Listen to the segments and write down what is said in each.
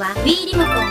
は Wii リモコン。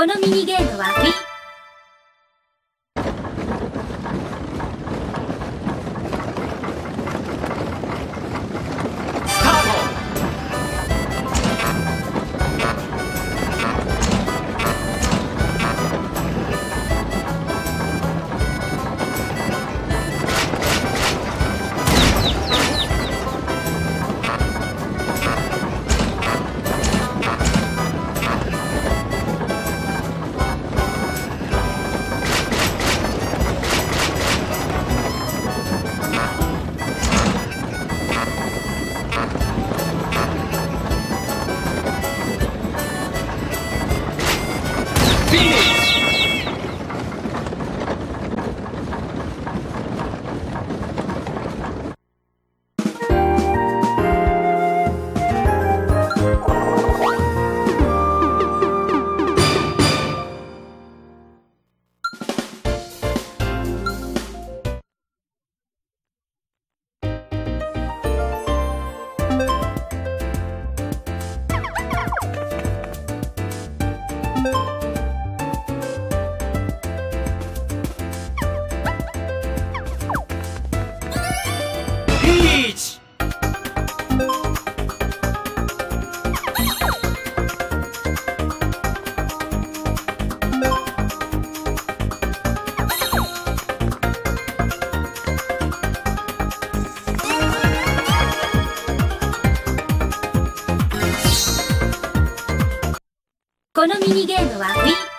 このミニゲームは Wii このミニゲームは Wii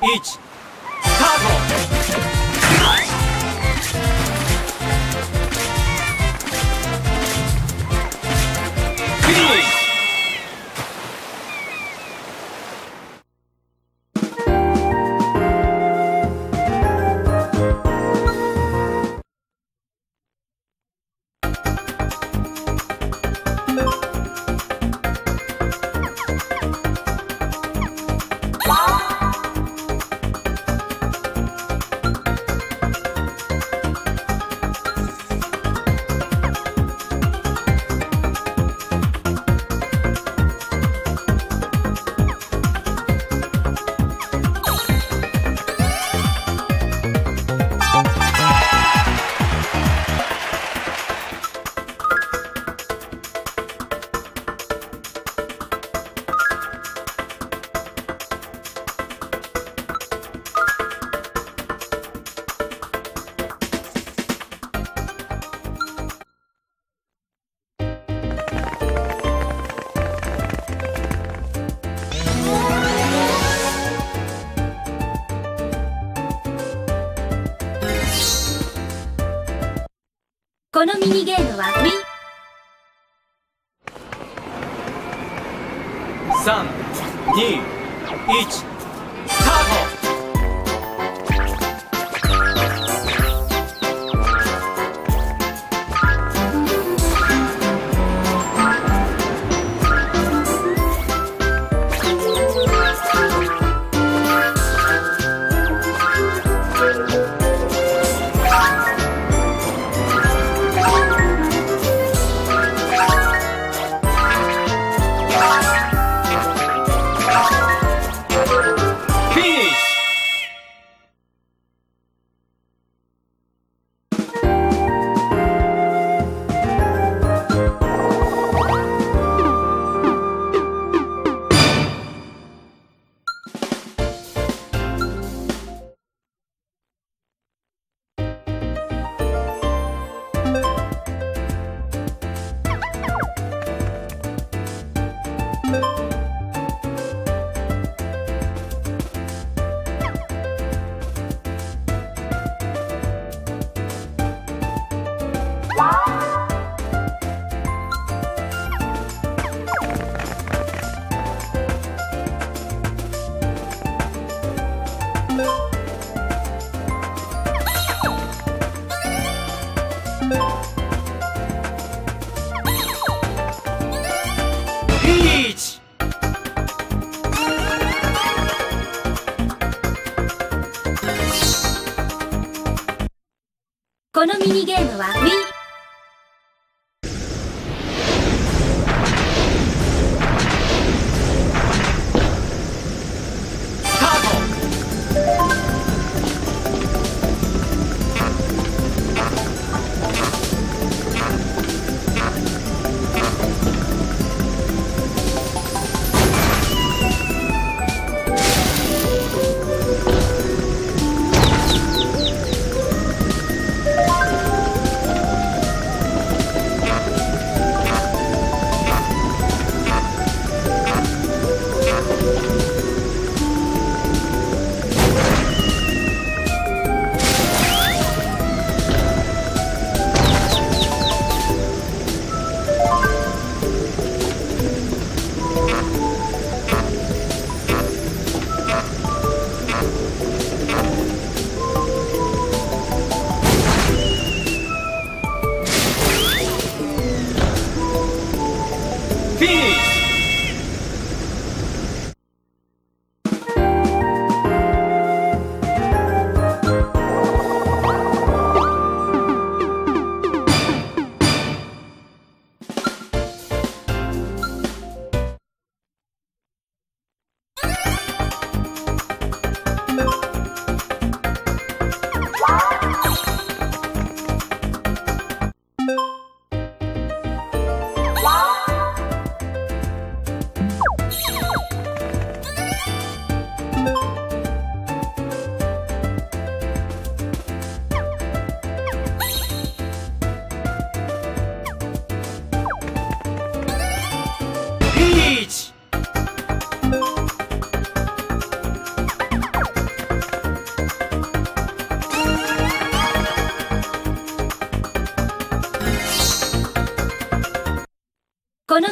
スタート。このミニゲームはウィ321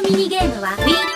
ミニゲームは Wii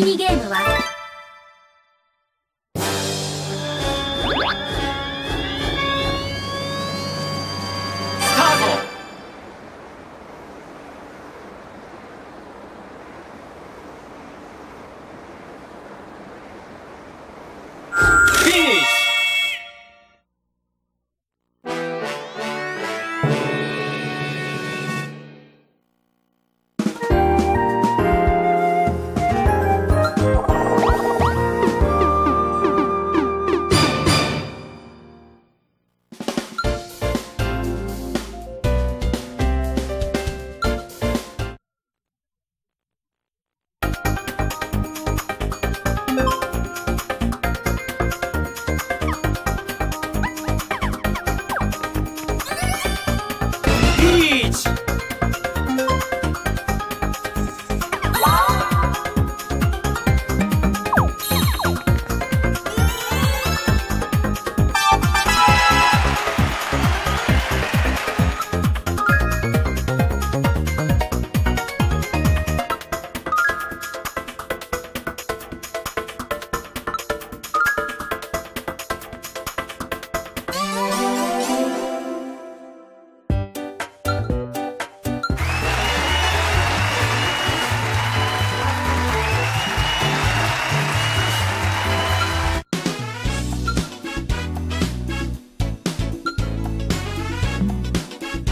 逃げる